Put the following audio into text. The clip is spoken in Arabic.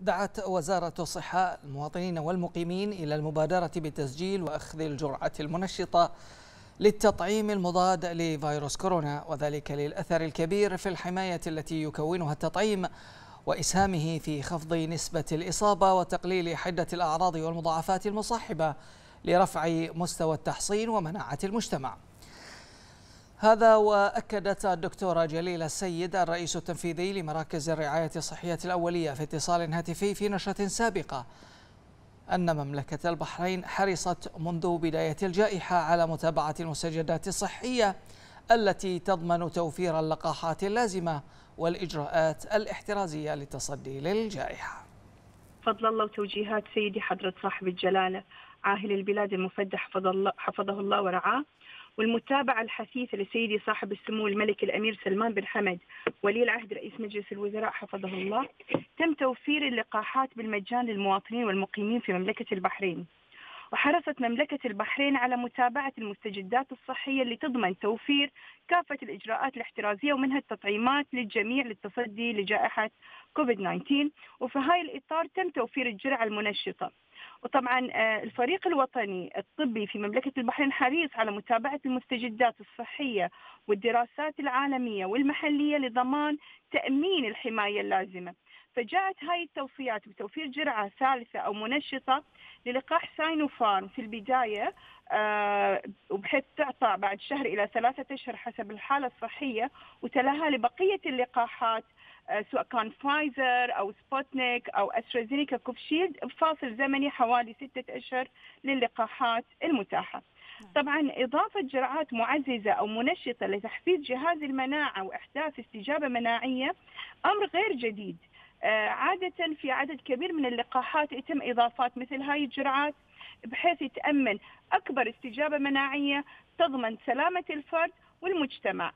دعت وزارة الصحة المواطنين والمقيمين إلى المبادرة بتسجيل وأخذ الجرعة المنشطة للتطعيم المضاد لفيروس كورونا وذلك للأثر الكبير في الحماية التي يكونها التطعيم وإسهامه في خفض نسبة الإصابة وتقليل حدة الأعراض والمضاعفات المصاحبة لرفع مستوى التحصين ومناعة المجتمع. هذا وأكدت الدكتورة جليلة السيد الرئيس التنفيذي لمراكز الرعاية الصحية الأولية في اتصال هاتفي في نشرة سابقة. أن مملكة البحرين حرصت منذ بداية الجائحة على متابعة المستجدات الصحية التي تضمن توفير اللقاحات اللازمة والإجراءات الاحترازية للتصدي للجائحة. فضل الله وتوجيهات سيدي حضرة صاحب الجلالة عاهل البلاد المفدى الله حفظه الله ورعاه. والمتابعة الحثيثة لسيدي صاحب السمو الملك الأمير سلمان بن حمد ولي العهد رئيس مجلس الوزراء حفظه الله تم توفير اللقاحات بالمجان للمواطنين والمقيمين في مملكة البحرين. وحرصت مملكة البحرين على متابعة المستجدات الصحية اللي تضمن توفير كافة الإجراءات الاحترازية ومنها التطعيمات للجميع للتصدي لجائحة كوفيد 19 وفي هاي الإطار تم توفير الجرعة المنشطة. وطبعا آه، الفريق الوطني الطبي في مملكة البحرين حريص على متابعة المستجدات الصحية والدراسات العالمية والمحلية لضمان تأمين الحماية اللازمة. فجاءت هاي التوصيات بتوفير جرعة ثالثة أو منشطة للقاح ساينوفارم في البداية آه، وبحيث تعطى بعد شهر إلى ثلاثة أشهر حسب الحالة الصحية وتلاها لبقية اللقاحات آه، سواء كان فايزر أو سبوتنيك أو أسترازينيكا كوفشيلد بفاصل زمني حوالي ستة أشهر للقاحات المتاحة. طبعا إضافة جرعات معززة أو منشطة لتحفيز جهاز المناعة وإحداث استجابة مناعية أمر غير جديد. آه، عادة في عدد كبير من اللقاحات يتم إضافات مثل هاي الجرعات بحيث يتأمن أكبر استجابة مناعية تضمن سلامة الفرد والمجتمع.